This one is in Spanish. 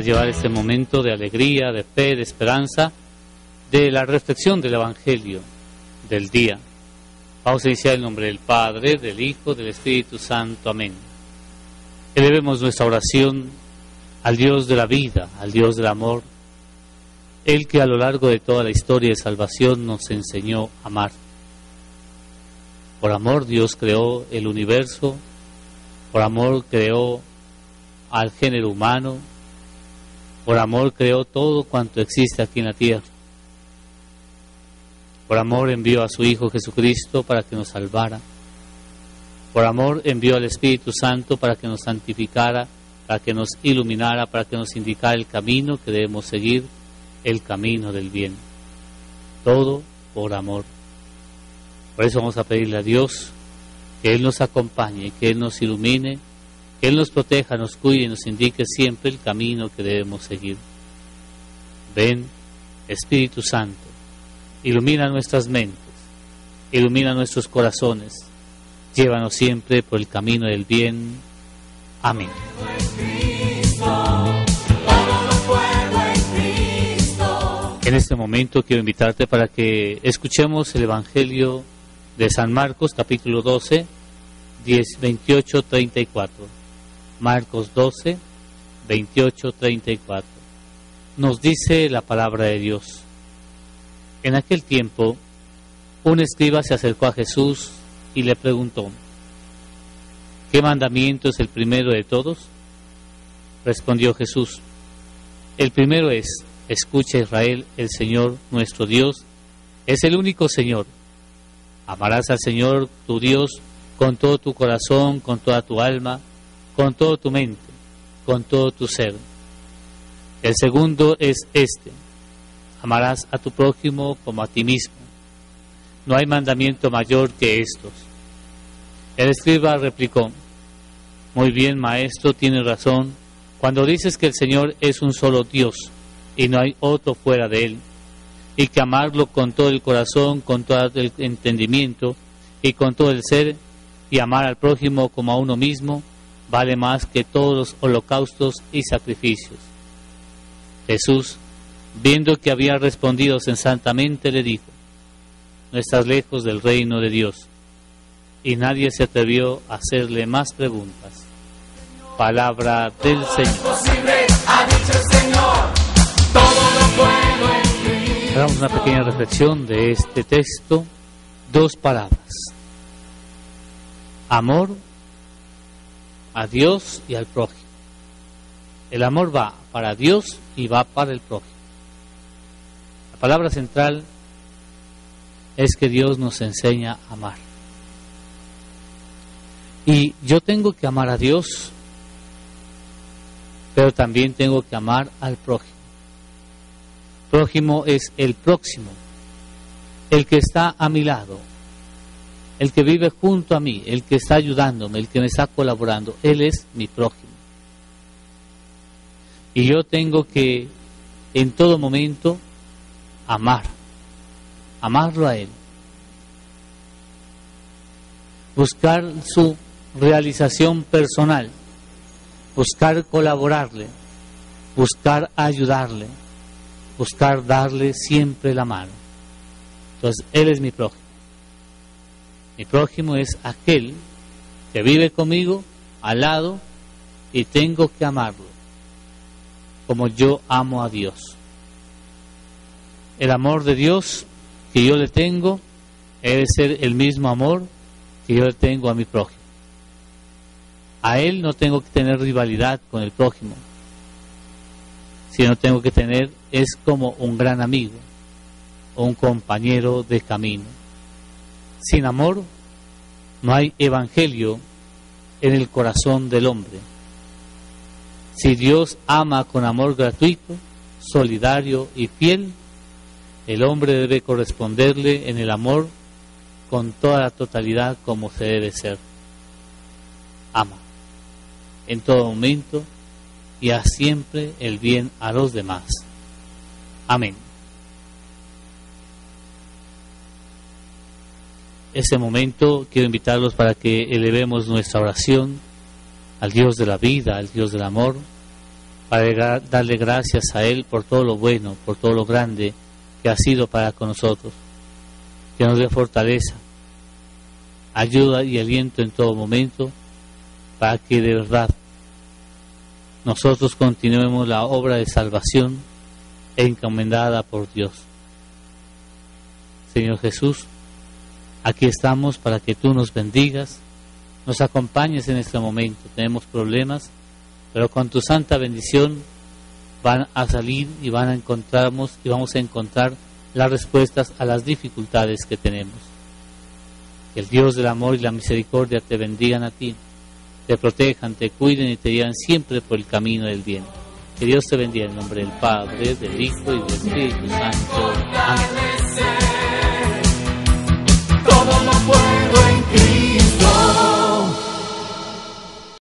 llevar este momento de alegría, de fe, de esperanza, de la reflexión del Evangelio del día. Vamos a iniciar en nombre del Padre, del Hijo, del Espíritu Santo. Amén. Elevemos nuestra oración al Dios de la vida, al Dios del amor, el que a lo largo de toda la historia de salvación nos enseñó a amar. Por amor Dios creó el universo, por amor creó al género humano, por amor creó todo cuanto existe aquí en la tierra. Por amor envió a su Hijo Jesucristo para que nos salvara. Por amor envió al Espíritu Santo para que nos santificara, para que nos iluminara, para que nos indicara el camino que debemos seguir, el camino del bien. Todo por amor. Por eso vamos a pedirle a Dios que Él nos acompañe, que Él nos ilumine, que Él nos proteja, nos cuide y nos indique siempre el camino que debemos seguir. Ven, Espíritu Santo, ilumina nuestras mentes, ilumina nuestros corazones, llévanos siempre por el camino del bien. Amén. En este momento quiero invitarte para que escuchemos el Evangelio de San Marcos, capítulo 12, 10, 28, 34. Marcos 12, 28, 34. Nos dice la palabra de Dios. En aquel tiempo, un escriba se acercó a Jesús y le preguntó, ¿qué mandamiento es el primero de todos? Respondió Jesús, el primero es, escucha Israel, el Señor nuestro Dios es el único Señor Amarás al Señor tu Dios con todo tu corazón, con toda tu alma, con toda tu mente, con todo tu ser. El segundo es este. Amarás a tu prójimo como a ti mismo. No hay mandamiento mayor que estos. El escriba replicó, Muy bien, maestro, tienes razón, cuando dices que el Señor es un solo Dios y no hay otro fuera de él y que amarlo con todo el corazón, con todo el entendimiento y con todo el ser, y amar al prójimo como a uno mismo, vale más que todos los holocaustos y sacrificios. Jesús, viendo que había respondido sensatamente, le dijo, no estás lejos del reino de Dios. Y nadie se atrevió a hacerle más preguntas. Palabra del Señor. Hagamos una pequeña reflexión de este texto. Dos palabras. Amor a Dios y al prójimo. El amor va para Dios y va para el prójimo. La palabra central es que Dios nos enseña a amar. Y yo tengo que amar a Dios, pero también tengo que amar al prójimo. Prójimo es el próximo, el que está a mi lado, el que vive junto a mí, el que está ayudándome, el que me está colaborando. Él es mi prójimo. Y yo tengo que en todo momento amar, amarlo a Él. Buscar su realización personal, buscar colaborarle, buscar ayudarle buscar darle siempre la mano. Entonces, Él es mi prójimo. Mi prójimo es aquel que vive conmigo al lado y tengo que amarlo, como yo amo a Dios. El amor de Dios que yo le tengo debe ser el mismo amor que yo le tengo a mi prójimo. A Él no tengo que tener rivalidad con el prójimo, sino tengo que tener es como un gran amigo o un compañero de camino. Sin amor no hay evangelio en el corazón del hombre. Si Dios ama con amor gratuito, solidario y fiel, el hombre debe corresponderle en el amor con toda la totalidad como se debe ser. Ama en todo momento y haz siempre el bien a los demás. Amén. Ese momento quiero invitarlos para que elevemos nuestra oración al Dios de la vida, al Dios del amor, para darle gracias a Él por todo lo bueno, por todo lo grande que ha sido para con nosotros. Que nos dé fortaleza, ayuda y aliento en todo momento para que de verdad nosotros continuemos la obra de salvación encomendada por Dios. Señor Jesús, aquí estamos para que tú nos bendigas, nos acompañes en este momento. Tenemos problemas, pero con tu santa bendición van a salir y van a encontrarnos y vamos a encontrar las respuestas a las dificultades que tenemos. Que el Dios del amor y la misericordia te bendigan a ti, te protejan, te cuiden y te guíen siempre por el camino del bien. Que Dios te bendiga en nombre del Padre, del Hijo y del Espíritu Santo. Amén no puedo